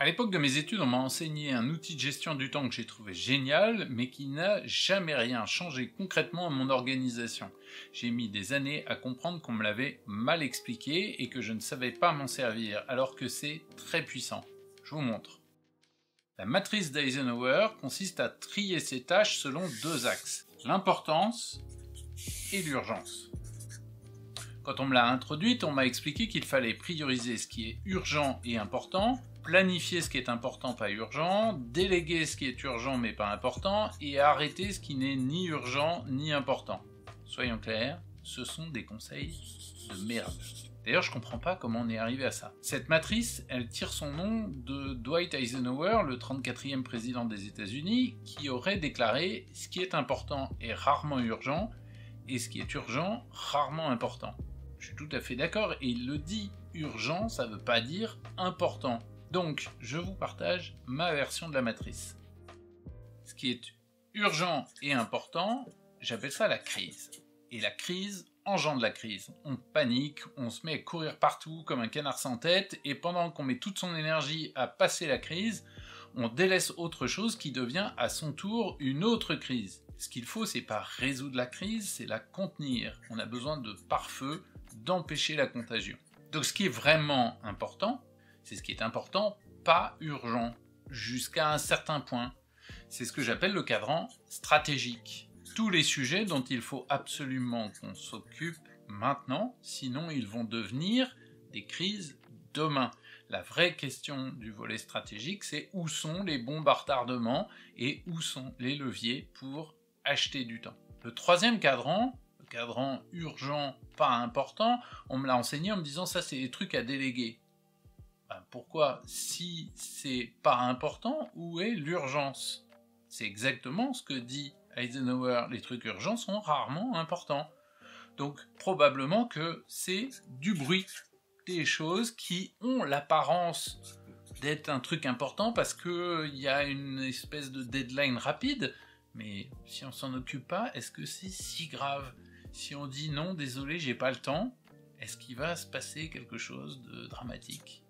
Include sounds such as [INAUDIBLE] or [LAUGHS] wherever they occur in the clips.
À l'époque de mes études, on m'a enseigné un outil de gestion du temps que j'ai trouvé génial, mais qui n'a jamais rien changé concrètement à mon organisation. J'ai mis des années à comprendre qu'on me l'avait mal expliqué et que je ne savais pas m'en servir, alors que c'est très puissant. Je vous montre. La matrice d'Eisenhower consiste à trier ses tâches selon deux axes, l'importance et l'urgence. Quand on me l'a introduite, on m'a expliqué qu'il fallait prioriser ce qui est urgent et important, planifier ce qui est important pas urgent, déléguer ce qui est urgent mais pas important, et arrêter ce qui n'est ni urgent ni important. Soyons clairs, ce sont des conseils de merde. D'ailleurs, je comprends pas comment on est arrivé à ça. Cette matrice, elle tire son nom de Dwight Eisenhower, le 34e président des États-Unis, qui aurait déclaré ce qui est important est rarement urgent, et ce qui est urgent, rarement important. Je suis tout à fait d'accord, et il le dit, urgent, ça veut pas dire important. Donc, je vous partage ma version de la matrice. Ce qui est urgent et important, j'appelle ça la crise. Et la crise engendre la crise. On panique, on se met à courir partout comme un canard sans tête, et pendant qu'on met toute son énergie à passer la crise, on délaisse autre chose qui devient à son tour une autre crise. Ce qu'il faut, c'est pas résoudre la crise, c'est la contenir. On a besoin de pare-feu, d'empêcher la contagion. Donc ce qui est vraiment important, c'est ce qui est important, pas urgent, jusqu'à un certain point. C'est ce que j'appelle le cadran stratégique. Tous les sujets dont il faut absolument qu'on s'occupe maintenant, sinon ils vont devenir des crises demain. La vraie question du volet stratégique, c'est où sont les bombes à retardement et où sont les leviers pour acheter du temps. Le troisième cadran, le cadran urgent, pas important, on me l'a enseigné en me disant ça c'est des trucs à déléguer. Ben, pourquoi? Si c'est pas important, où est l'urgence? C'est exactement ce que dit Eisenhower, les trucs urgents sont rarement importants. Donc probablement que c'est du bruit, des choses qui ont l'apparence d'être un truc important parce qu'il y a une espèce de deadline rapide, mais si on s'en occupe pas, est-ce que c'est si grave? Si on dit non, désolé, j'ai pas le temps, est-ce qu'il va se passer quelque chose de dramatique?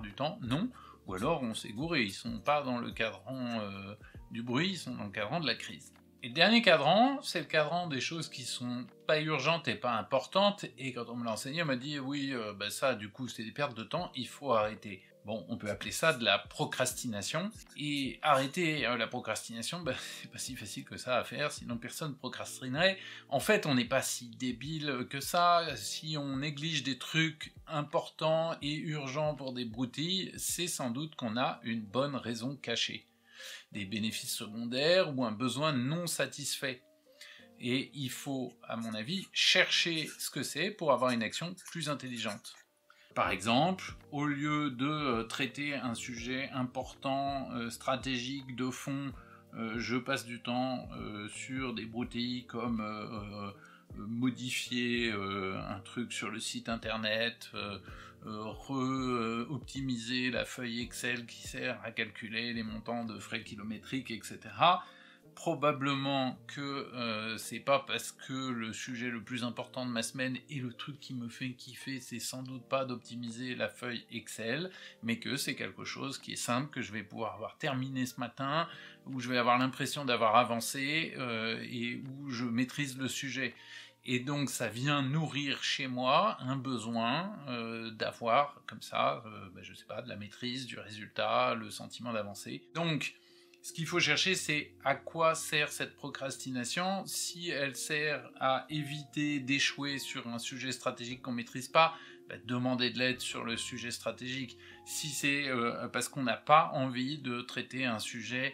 Du temps, non. Ou alors on s'est gouré, ils sont pas dans le cadran euh, du bruit, ils sont dans le cadran de la crise. Et le dernier cadran, c'est le cadran des choses qui sont pas urgentes et pas importantes, et quand on me l'a enseigné, on m'a dit oui, euh, bah ça du coup c'est des pertes de temps, il faut arrêter. Bon, on peut appeler ça de la procrastination. Et arrêter euh, la procrastination, bah, [LAUGHS] c'est pas si facile que ça à faire, sinon personne procrastinerait. En fait, on n'est pas si débile que ça. Si on néglige des trucs importants et urgents pour des broutilles, c'est sans doute qu'on a une bonne raison cachée. Des bénéfices secondaires ou un besoin non satisfait. Et il faut, à mon avis, chercher ce que c'est pour avoir une action plus intelligente. Par exemple, au lieu de euh, traiter un sujet important, euh, stratégique, de fond, euh, je passe du temps sur des broutilles comme modifier un truc sur le site internet, re-optimiser la feuille Excel qui sert à calculer les montants de frais kilométriques, etc probablement que euh, c'est pas parce que le sujet le plus important de ma semaine et le truc qui me fait kiffer, c'est sans doute pas d'optimiser la feuille Excel, mais que c'est quelque chose qui est simple, que je vais pouvoir avoir terminé ce matin, où je vais avoir l'impression d'avoir avancé euh, et où je maîtrise le sujet. Et donc ça vient nourrir chez moi un besoin euh, d'avoir comme ça, bah, je sais pas, de la maîtrise du résultat, le sentiment d'avancer. Donc ce qu'il faut chercher, c'est à quoi sert cette procrastination. Si elle sert à éviter d'échouer sur un sujet stratégique qu'on maîtrise pas, bah, demander de l'aide sur le sujet stratégique. Si c'est euh, parce qu'on n'a pas envie de traiter un sujet,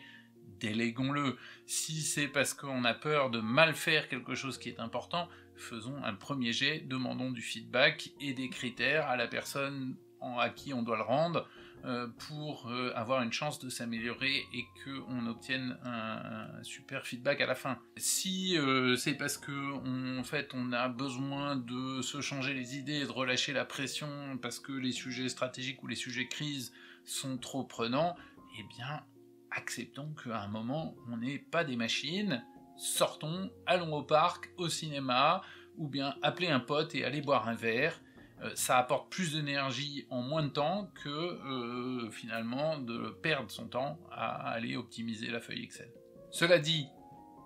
déléguons-le. Si c'est parce qu'on a peur de mal faire quelque chose qui est important, faisons un premier jet, demandons du feedback et des critères à la personne à qui on doit le rendre euh, pour euh, avoir une chance de s'améliorer et qu'on obtienne un, super feedback à la fin. Si euh, c'est parce que en fait on a besoin de se changer les idées et de relâcher la pression parce que les sujets stratégiques ou les sujets crise sont trop prenants, eh bien acceptons qu'à un moment on n'est pas des machines, sortons, allons au parc, au cinéma, ou bien appelez un pote et allez boire un verre, ça apporte plus d'énergie en moins de temps que euh, finalement de perdre son temps à aller optimiser la feuille Excel. Cela dit,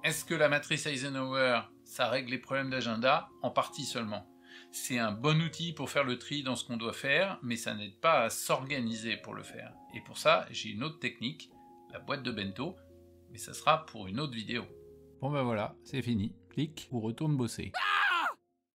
est-ce que la matrice Eisenhower, ça règle les problèmes d'agenda? En partie seulement. C'est un bon outil pour faire le tri dans ce qu'on doit faire, mais ça n'aide pas à s'organiser pour le faire. Et pour ça, j'ai une autre technique, la boîte de bento, mais ça sera pour une autre vidéo. Bon ben voilà, c'est fini. Clique ou retourne bosser.